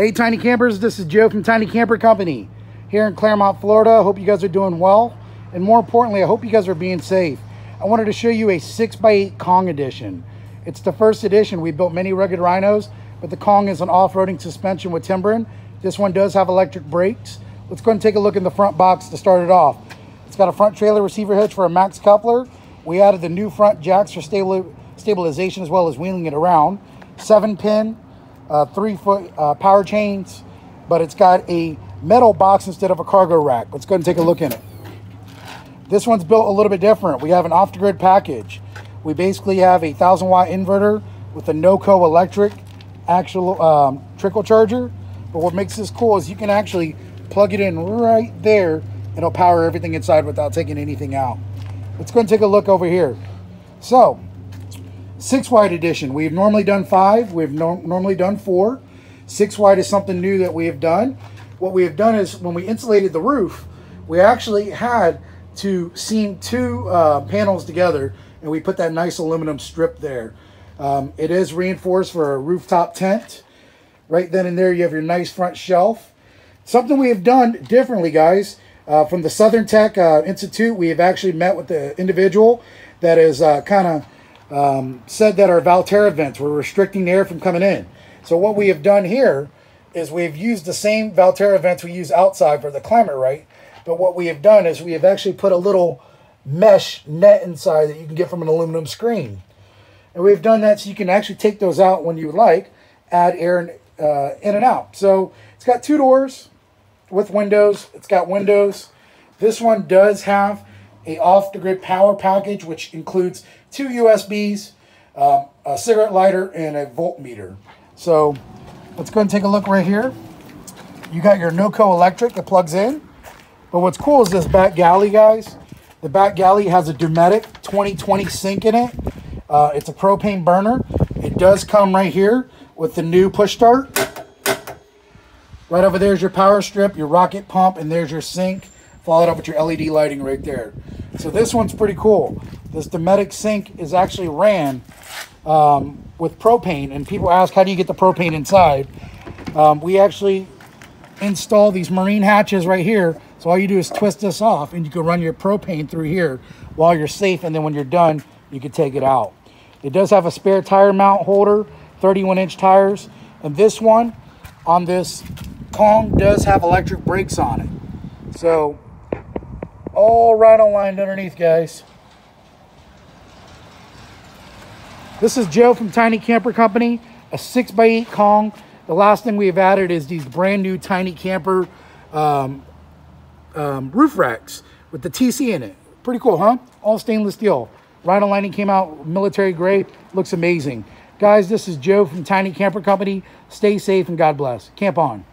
Hey, Tiny Campers, this is Joe from Tiny Camper Company here in Clermont, Florida. Hope you guys are doing well. And more importantly, I hope you guys are being safe. I wanted to show you a 6x8 Kong edition. It's the first edition. We built many rugged rhinos, but the Kong is an off-roading suspension with Timbren. This one does have electric brakes. Let's go and take a look in the front box to start it off. It's got a front trailer receiver hitch for a max coupler. We added the new front jacks for stabilization as well as wheeling it around. Seven pin, uh, three foot uh, power chains, but it's got a metal box instead of a cargo rack. Let's go and take a look in it. This one's built a little bit different. We have an off-the-grid package. We basically have a 1,000 watt inverter with a NOCO electric actual um, trickle charger. But what makes this cool is you can actually plug it in right there. It'll power everything inside without taking anything out. Let's go and take a look over here. So, six wide edition. We've normally done five. We've no normally done four. Six wide is something new that we have done. What we have done is when we insulated the roof, we actually had to seam two uh, panels together and we put that nice aluminum strip there. Um, it is reinforced for a rooftop tent. Right then and there you have your nice front shelf. Something we have done differently, guys. Uh, from the Southern Tech uh, Institute, we have actually met with the individual that is uh, kind of um, said that our Valterra vents were restricting air from coming in. So what we have done here is we've used the same Valterra vents we use outside for the climate right, but what we have done is we have actually put a little mesh net inside that you can get from an aluminum screen. And we've done that so you can actually take those out when you would like, add air uh, in and out. So it's got two doors with windows. It's got windows. This one does have a off-the-grid power package, which includes two USBs, um, a cigarette lighter, and a voltmeter. So let's go and take a look right here. You got your NOCO electric that plugs in. But what's cool is this back galley, guys. The back galley has a Dometic 2020 sink in it. Uh, it's a propane burner. It does come right here with the new push start. Right over there is your power strip, your rocket pump, and there's your sink, followed up with your LED lighting right there. So this one's pretty cool. This Dometic sink is actually ran um, with propane, and people ask, how do you get the propane inside? Um, we actually install these marine hatches right here. So all you do is twist this off, and you can run your propane through here while you're safe, and then when you're done, you can take it out. It does have a spare tire mount holder, 31 inch tires, and this one on this Kong does have electric brakes on it. So, all right aligned underneath, guys. This is Joe from Tiny Camper Company, a 6x8 Kong. The last thing we've added is these brand new Tiny Camper um, um, roof racks with the TC in it. Pretty cool, huh? All stainless steel. Rhino lining came out military gray. Looks amazing. Guys, this is Joe from Tiny Camper Company. Stay safe and God bless. Camp on.